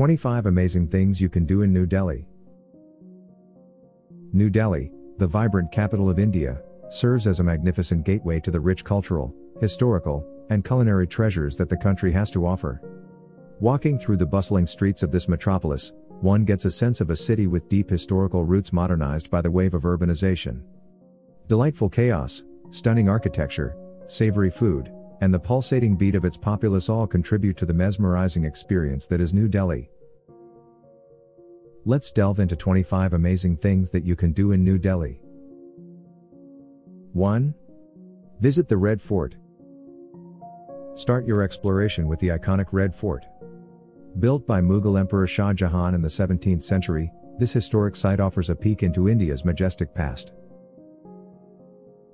25 Amazing Things You Can Do in New Delhi. New Delhi, the vibrant capital of India, serves as a magnificent gateway to the rich cultural, historical, and culinary treasures that the country has to offer. Walking through the bustling streets of this metropolis, one gets a sense of a city with deep historical roots modernized by the wave of urbanization. Delightful chaos, stunning architecture, savory food, and the pulsating beat of its populace all contribute to the mesmerizing experience that is New Delhi. Let's delve into 25 amazing things that you can do in New Delhi. 1. Visit the Red Fort. Start your exploration with the iconic Red Fort. Built by Mughal Emperor Shah Jahan in the 17th century, this historic site offers a peek into India's majestic past.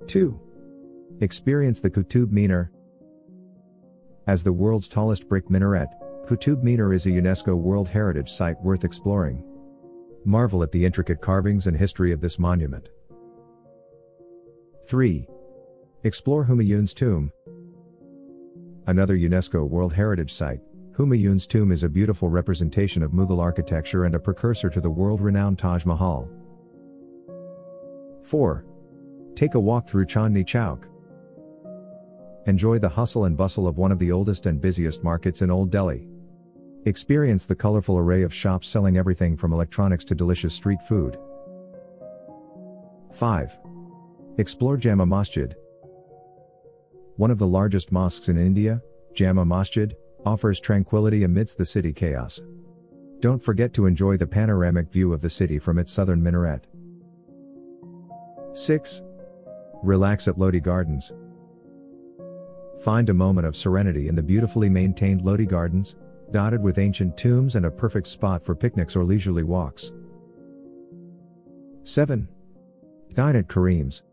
2. Experience the Qutub Minar. As the world's tallest brick minaret, Qutub Minar is a UNESCO World Heritage Site worth exploring. Marvel at the intricate carvings and history of this monument. 3. Explore Humayun's tomb. Another UNESCO World Heritage Site, Humayun's tomb is a beautiful representation of Mughal architecture and a precursor to the world-renowned Taj Mahal. 4. Take a walk through Chandni Chowk. Enjoy the hustle and bustle of one of the oldest and busiest markets in Old Delhi. Experience the colorful array of shops selling everything from electronics to delicious street food. 5. Explore Jama Masjid. One of the largest mosques in India, Jama Masjid, offers tranquility amidst the city chaos. Don't forget to enjoy the panoramic view of the city from its southern minaret. 6. Relax at Lodi Gardens. Find a moment of serenity in the beautifully maintained Lodi Gardens, dotted with ancient tombs and a perfect spot for picnics or leisurely walks. 7. Dine at Kareem's.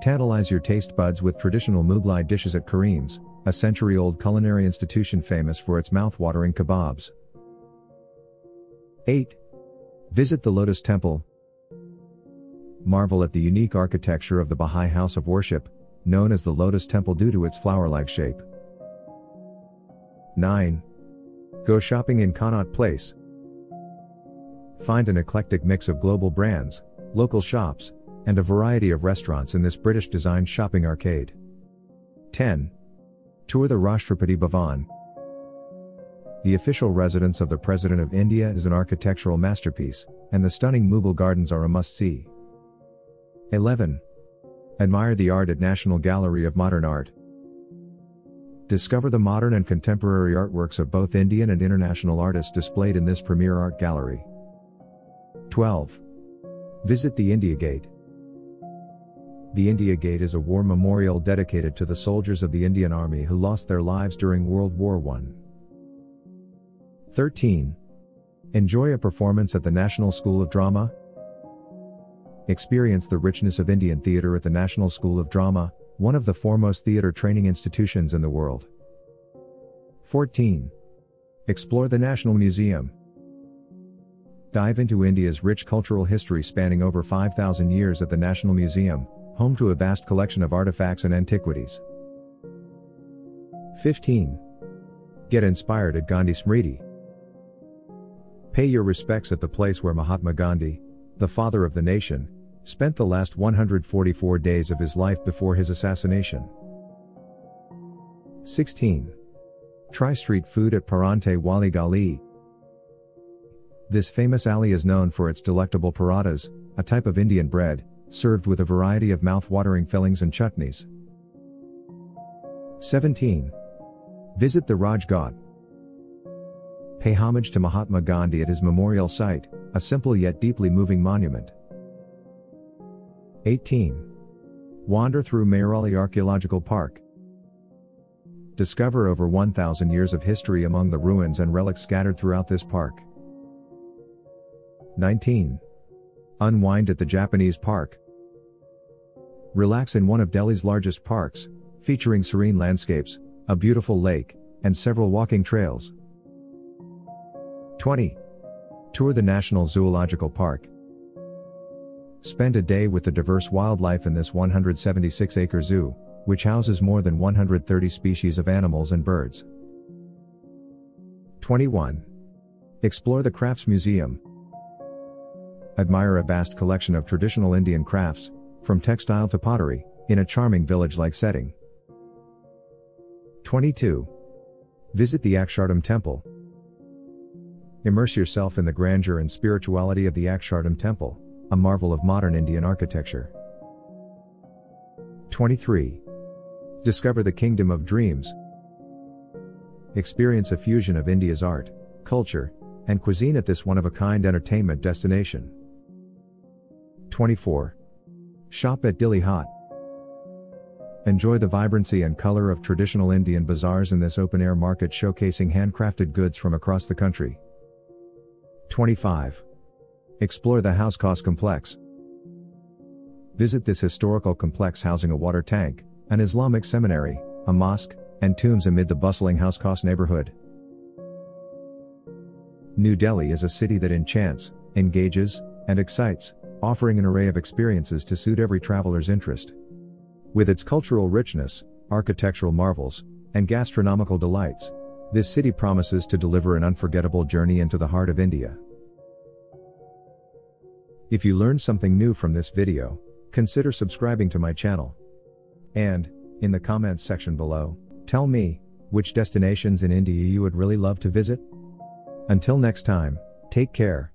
Tantalize your taste buds with traditional Mughlai dishes at Kareem's, a century old culinary institution famous for its mouth-watering kebabs. 8. Visit the Lotus Temple. Marvel at the unique architecture of the Baha'i House of Worship, known as the Lotus Temple due to its flower-like shape. 9. Go shopping in Connaught Place. Find an eclectic mix of global brands, local shops, and a variety of restaurants in this British designed shopping arcade. 10. Tour the Rashtrapati Bhavan. The official residence of the President of India is an architectural masterpiece, and the stunning Mughal gardens are a must see. 11. Admire the art at National Gallery of Modern Art. Discover the modern and contemporary artworks of both Indian and international artists displayed in this premier art gallery. 12. Visit the India Gate. The India Gate is a war memorial dedicated to the soldiers of the Indian Army who lost their lives during World War I. 13. Enjoy a performance at the National School of Drama. Experience the richness of Indian theatre at the National School of Drama, one of the foremost theatre training institutions in the world. 14. Explore the National Museum. Dive into India's rich cultural history spanning over 5,000 years at the National Museum, home to a vast collection of artifacts and antiquities. 15. Get inspired at Gandhi Smriti. Pay your respects at the place where Mahatma Gandhi, the father of the nation, spent the last 144 days of his life before his assassination. 16. Try street food at Paranthe Wali Gali. This famous alley is known for its delectable parathas, a type of Indian bread, served with a variety of mouth-watering fillings and chutneys. 17. Visit the Raj Ghat. Pay homage to Mahatma Gandhi at his memorial site, a simple yet deeply moving monument. 18. Wander through Mehrauli Archaeological Park. Discover over 1,000 years of history among the ruins and relics scattered throughout this park. 19. Unwind at the Japanese Park. Relax in one of Delhi's largest parks, featuring serene landscapes, a beautiful lake, and several walking trails. 20. Tour the National Zoological Park. Spend a day with the diverse wildlife in this 176 acre zoo, which houses more than 130 species of animals and birds. 21. Explore the Crafts Museum. Admire a vast collection of traditional Indian crafts, from textile to pottery, in a charming village like setting. 22. Visit the Akshardham Temple. Immerse yourself in the grandeur and spirituality of the Akshardham Temple, a marvel of modern Indian architecture. 23. Discover the Kingdom of Dreams. Experience a fusion of India's art, culture, and cuisine at this one of a kind entertainment destination. 24. Shop at Dilli Haat. Enjoy the vibrancy and color of traditional Indian bazaars in this open air market showcasing handcrafted goods from across the country. 25. Explore the Hauz Khas Complex. Visit this historical complex housing a water tank, an Islamic seminary, a mosque, and tombs amid the bustling Hauz Khas neighborhood. New Delhi is a city that enchants, engages, and excites, offering an array of experiences to suit every traveler's interest. With its cultural richness, architectural marvels, and gastronomical delights, this city promises to deliver an unforgettable journey into the heart of India. If you learned something new from this video, consider subscribing to my channel. And, in the comments section below, tell me, which destinations in India you would really love to visit? Until next time, take care,